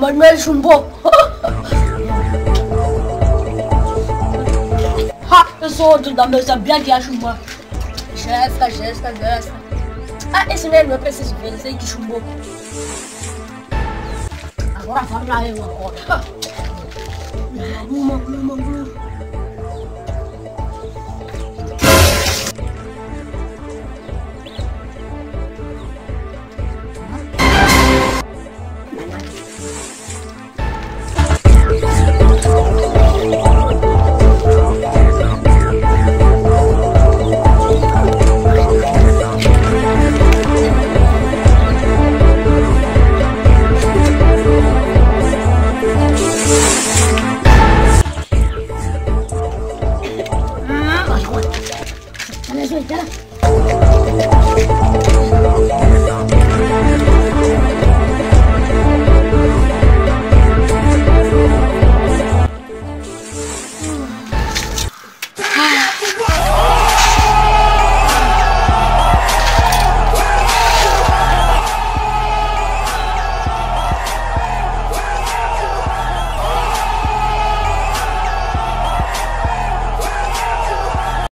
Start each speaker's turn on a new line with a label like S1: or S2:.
S1: Manuel chumbou. ha, eu sou outro da mesa, sabia que ia chumbar. Jéssica, Jéssica, Jéssica. Ah, esse mesmo eu preciso ver, esse aí que chumbou. Agora lá eu agora. Uma, uma, uma, しました。